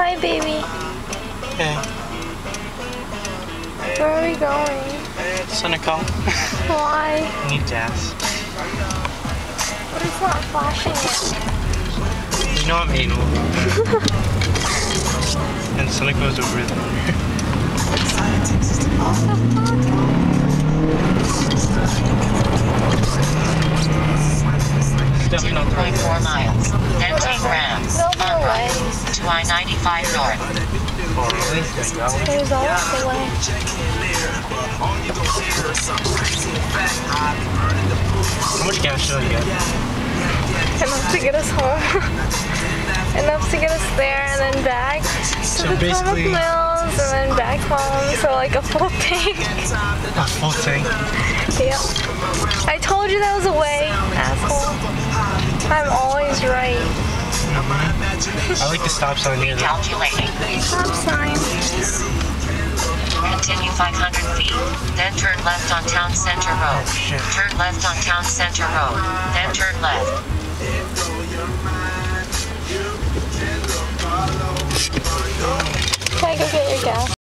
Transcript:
Hi, baby. Okay. Where are we going? Sunoco. Why? I need gas. But it's not flashing yet. You know I'm anal. and Sunoco's over there. It's definitely not the 2.4 miles. Then take ramps. No, no way. Right to I-95 North. Really? There you go. There's always the way. How much gas should I get? Enough to get us home. Enough to get us there and then back to So the Potomac basically- Mills and then back home. So like a full tank. A full tank. yep. I told you that was a way, asshole. I'm always right. I like the stop sign near there. Calculating. Stop sign. Continue 500 feet. Then turn left on Town Center Road. Oh, shit. Turn left on Town Center Road. Then turn left. Can I go get your gas?